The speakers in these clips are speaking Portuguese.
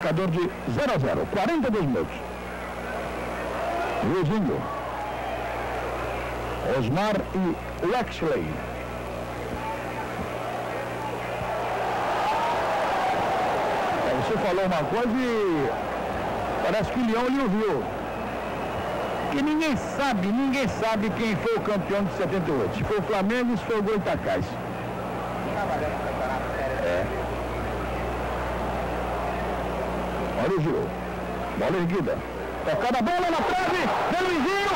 Marcador de 0 a 0, 42 minutos. Luizinho. Osmar e Lexley. É, Você falou uma coisa e parece que o Leão lhe ouviu. Que ninguém sabe, ninguém sabe quem foi o campeão de 78. Se foi o Flamengo, se foi o Goitacás. É. Giro. Bola erguida. Tocada a bola na trave. Vem Luizinho.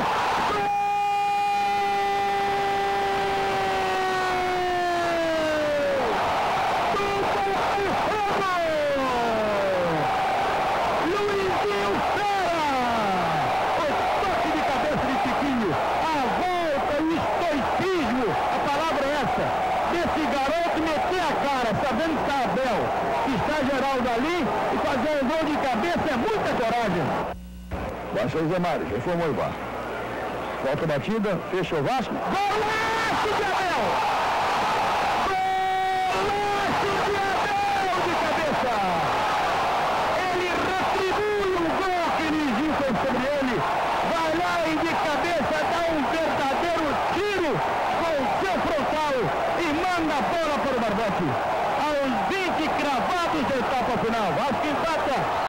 Gol! Luizinho Fera! O toque de cabeça de Chiquinho. A volta, o estoicismo. A palavra é essa. Desse garoto meter a cara, sabendo que está Abel, que está Geraldo ali, e fazer um gol de cabeça é muita coragem. Baixa o Zé Mário, reformou o VAR. Volta a batida, fecha o Vasco. Golaço de Abel! Golaço de Abel de cabeça! Ele retribui o gol que sobre ele. Vai lá e de cabeça dá um verdadeiro tiro com o seu frontal e manda a bola para o Barbote. Aos 20 cravados final. Vasco empata.